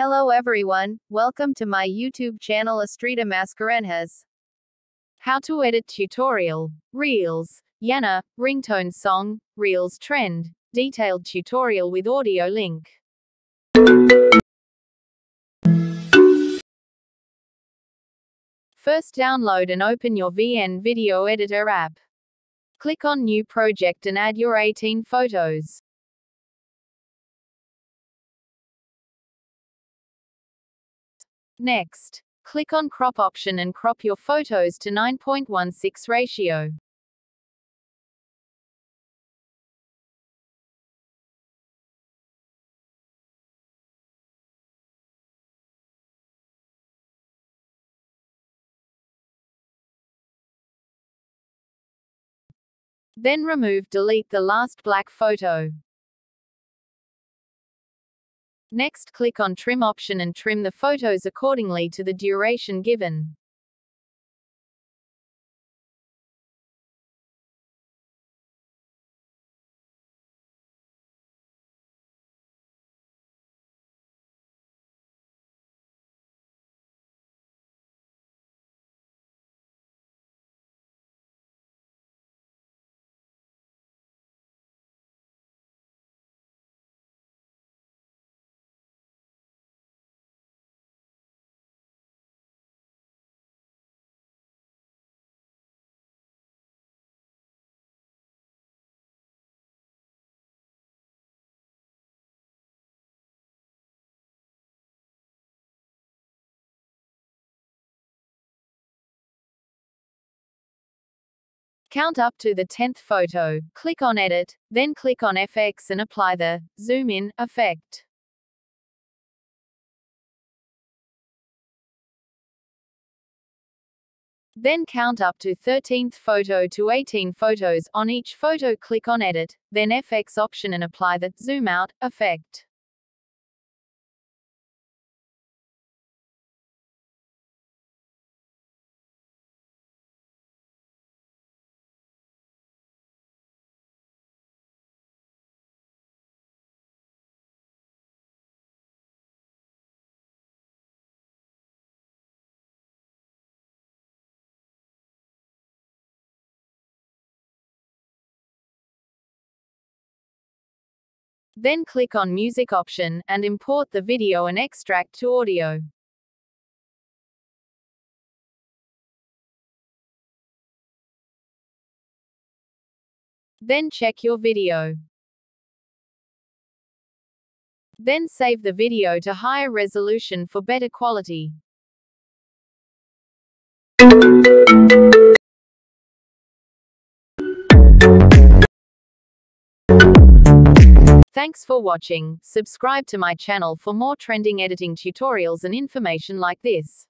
Hello everyone, welcome to my YouTube channel Astrida Mascarenhas. How to edit tutorial. Reels. Yana, ringtone song, Reels trend. Detailed tutorial with audio link. First download and open your VN Video Editor app. Click on New Project and add your 18 photos. Next, click on Crop option and crop your photos to 9.16 ratio. Then remove delete the last black photo. Next click on trim option and trim the photos accordingly to the duration given. Count up to the 10th photo, click on Edit, then click on FX and apply the Zoom In effect. Then count up to 13th photo to 18 photos. On each photo click on Edit, then FX option and apply the Zoom Out effect. Then click on Music option, and import the video and extract to audio. Then check your video. Then save the video to higher resolution for better quality. Thanks for watching. Subscribe to my channel for more trending editing tutorials and information like this.